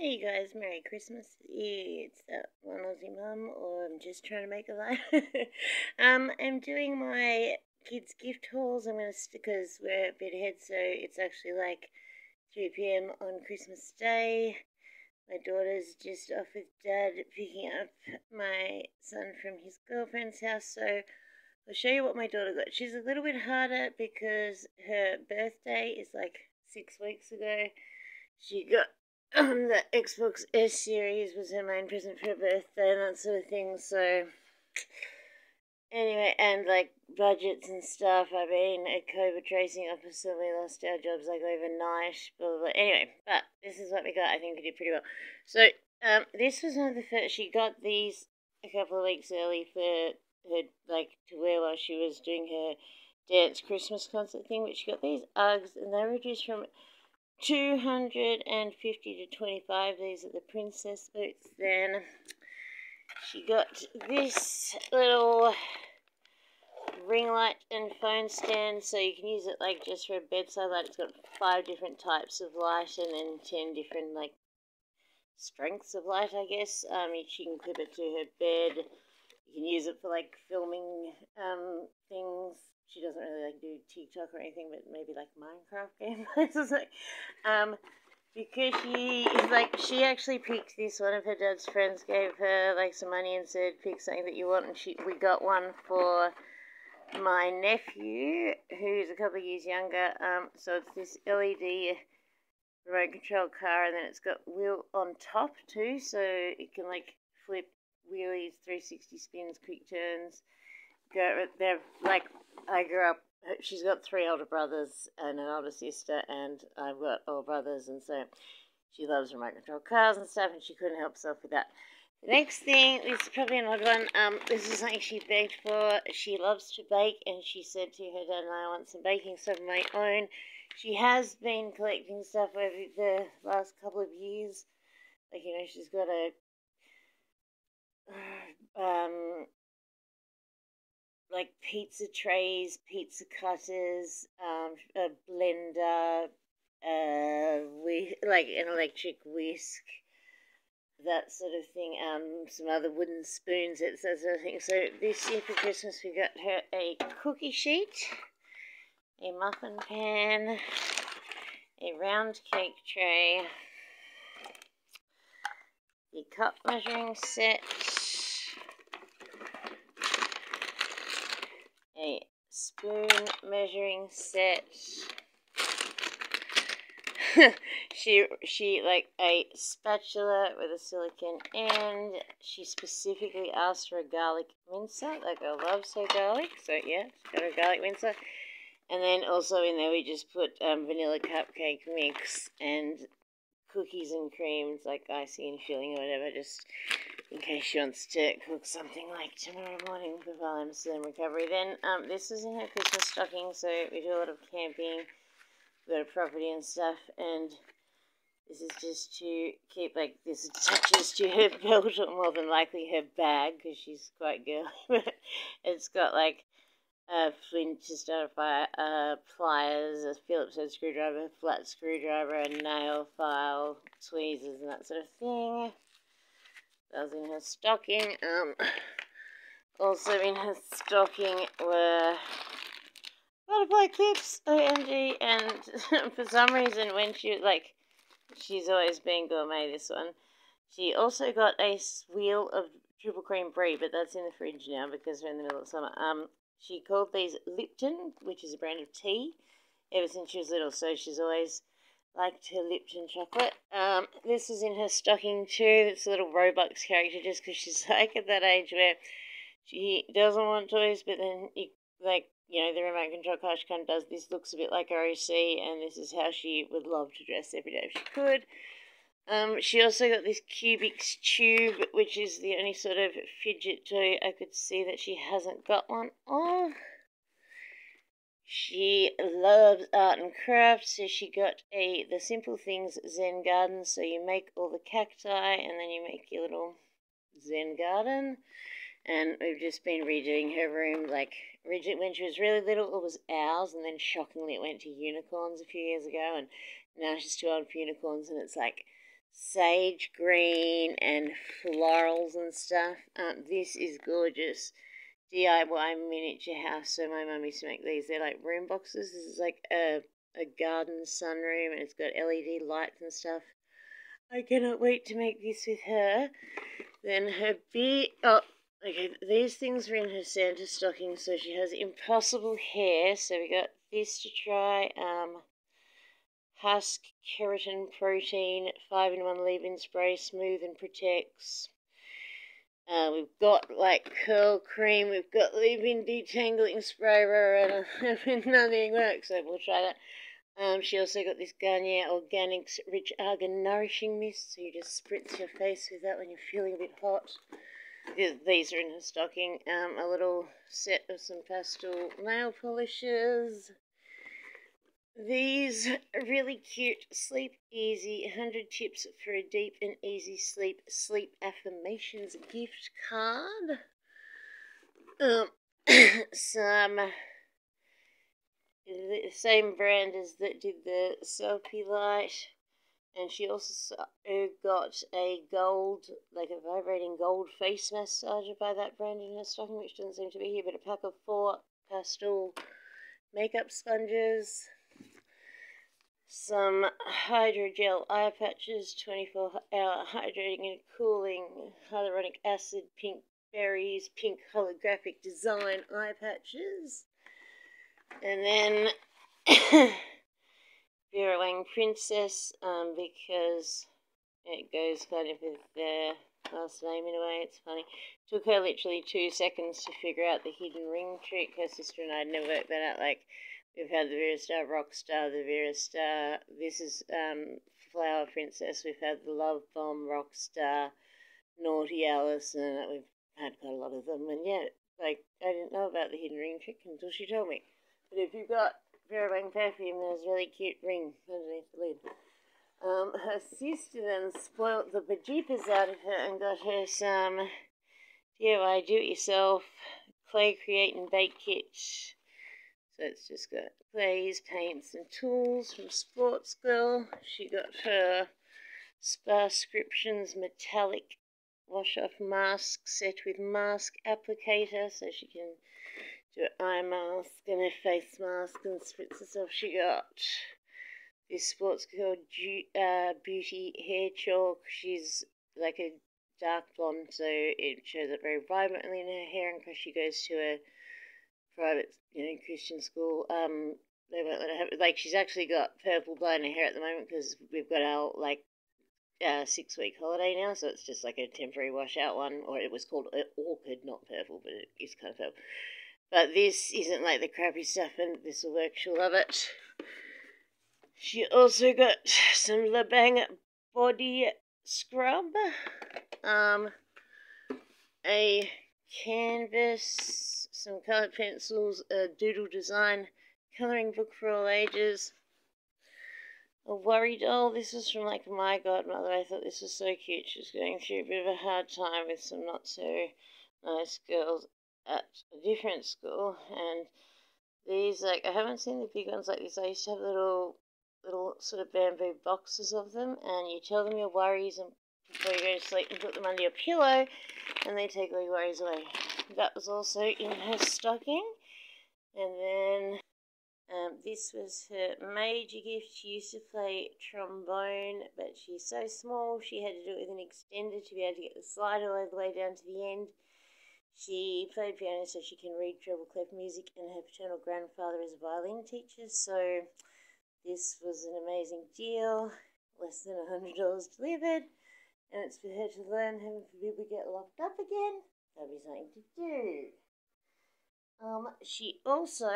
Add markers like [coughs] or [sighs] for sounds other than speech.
Hey you guys, Merry Christmas. It's one Aussie mum, or I'm just trying to make a life. [laughs] um, I'm doing my kids' gift hauls. I'm gonna because we're a bit ahead, so it's actually like 3 p.m. on Christmas Day. My daughter's just off with dad picking up my son from his girlfriend's house, so I'll show you what my daughter got. She's a little bit harder because her birthday is like six weeks ago. She got um, the Xbox S series was her main present for her birthday and that sort of thing. So, anyway, and like budgets and stuff. I mean, a COVID tracing officer, we lost our jobs like overnight. Blah, blah, blah. Anyway, but this is what we got. I think we did pretty well. So, um, this was one of the first. She got these a couple of weeks early for her, like, to wear while she was doing her dance Christmas concert thing. But she got these Uggs, and they were reduced from 250 to 25. These are the princess boots. Then she got this little ring light and phone stand so you can use it like just for a bedside light. It's got five different types of light and then 10 different like strengths of light, I guess. Um, she can clip it to her bed. You can use it for like filming um, things she doesn't really like do TikTok or anything, but maybe like Minecraft gameplays [laughs] or something. Um, because she is like she actually picked this. One of her dad's friends gave her like some money and said pick something that you want, and she we got one for my nephew who's a couple of years younger. Um, so it's this LED remote control car, and then it's got wheel on top too, so it can like flip wheelies, 360 spins, quick turns. They're like I grew up. She's got three older brothers and an older sister, and I've got older brothers, and so she loves remote control cars and stuff, and she couldn't help herself with that. The next thing, this is probably an odd one. Um, this is something she begged for. She loves to bake, and she said to her dad, "I want some baking stuff of my own." She has been collecting stuff over the last couple of years. Like you know, she's got a [sighs] um, like pizza trays, pizza cutters, um, a blender, uh, we like an electric whisk, that sort of thing. Um, some other wooden spoons, that sort of thing. So this year for Christmas, we got her a cookie sheet, a muffin pan, a round cake tray, the cup measuring set a spoon measuring set. [laughs] she she like a spatula with a silicone end. She specifically asked for a garlic mincer. Like I love so garlic, so yeah, got a garlic mincer. And then also in there we just put um, vanilla cupcake mix and cookies and creams like icing and filling or whatever. Just in case she wants to cook something like tomorrow morning while I'm still in recovery. Then um, this is in her Christmas stocking, so we do a lot of camping, we got a property and stuff, and this is just to keep like this attaches to her belt or [laughs] more than likely her bag because she's quite girly. [laughs] But it's got like start a fire, uh, pliers, a Phillips head screwdriver, flat screwdriver, a nail file, tweezers, and that sort of thing. That was in her stocking. Um, also in her stocking were butterfly clips, OMG, and [laughs] for some reason when she, like, she's always been gourmet, this one. She also got a wheel of triple cream brie, but that's in the fridge now because we're in the middle of summer. Um, she called these Lipton, which is a brand of tea, ever since she was little, so she's always liked her Lipton chocolate. Um, this is in her stocking too. It's a little Roblox character just because she's [laughs] like at that age where she doesn't want toys, but then you like you know the remote control car she kind of does. This looks a bit like ROC, and this is how she would love to dress every day if she could. Um, she also got this Cubix tube, which is the only sort of fidget toy I could see that she hasn't got one of. She loves art and crafts, so she got a the Simple Things Zen Garden. So you make all the cacti and then you make your little Zen garden. And we've just been redoing her room. Like when she was really little, it was owls, and then shockingly it went to unicorns a few years ago. And now she's too old for unicorns, and it's like sage green and florals and stuff. Um, this is gorgeous. DIY miniature house. So my mum used to make these. They're like room boxes. This is like a, a garden sunroom and it's got LED lights and stuff. I cannot wait to make this with her. Then her big, oh, okay, these things are in her Santa stocking, so she has impossible hair. So we got this to try. Um, Hask keratin protein, 5 in 1 leave in spray, smooth and protects. Uh, we've got like curl cream, we've got leave-in detangling spray, and [laughs] nothing works, so we'll try that. Um, she also got this Garnier Organics Rich Argan Nourishing Mist, so you just spritz your face with that when you're feeling a bit hot. These are in her stocking. Um, a little set of some pastel nail polishes. These really cute. Sleep Easy 100 Tips for a Deep and Easy Sleep. Sleep Affirmations gift card. Um, [coughs] some the same brand as that did the selfie light. And she also uh, got a gold like a vibrating gold face massager by that brand in her stocking which doesn't seem to be here but a pack of four pastel makeup sponges some hydrogel eye patches, 24 hour hydrating and cooling, hyaluronic acid, pink berries, pink holographic design eye patches. And then [coughs] Vera Wang Princess, um, because it goes kind of with their last name in a way, it's funny. Took her literally two seconds to figure out the hidden ring trick. Her sister and I had never worked that out. Like, We've had the Vera Star Rockstar, the Vera Star. This is um, Flower Princess. We've had the Love Bomb Rockstar, Naughty Alice, and we've had quite a lot of them. And yet, like, I didn't know about the hidden ring trick until she told me. But if you've got Vera Wang perfume, there's a really cute ring underneath the lid. Um, her sister then spoilt the bejeepers out of her and got her some DIY do-it-yourself clay create and bake kit it's just got glaze, paints and tools from Sportsgirl. She got her Spascriptions metallic wash off mask set with mask applicator so she can do an eye mask and a face mask and spritz herself. She got this Sportsgirl uh, Beauty hair chalk. She's like a dark blonde so it shows up very vibrantly in her hair and because she goes to a private, you know, Christian school. Um, they won't let her have like she's actually got purple blood in her hair at the moment because we've got our like uh, six week holiday now, so it's just like a temporary washout one, or it was called orchid, not purple, but it is kind of purple. But this isn't like the crappy stuff, and this will work. She'll love it. She also got some Labang body scrub, um, a canvas some colored pencils, a doodle design coloring book for all ages, a worry doll. This was from like my godmother. I thought this was so cute. She was going through a bit of a hard time with some not so nice girls at a different school, and these like I haven't seen the big ones like this. I used to have little little sort of bamboo boxes of them, and you tell them your worries and before you go to sleep and put them under your pillow, and they take all your worries away that was also in her stocking. And then um, this was her major gift. She used to play trombone, but she's so small she had to do it with an extender to be able to get the slide all the way down to the end. She played piano so she can read treble clef music, and her paternal grandfather is a violin teacher. So this was an amazing deal. Less than a hundred dollars delivered, and it's for her to learn. Heaven forbid we get locked up again. That'd be something to do. Um, she also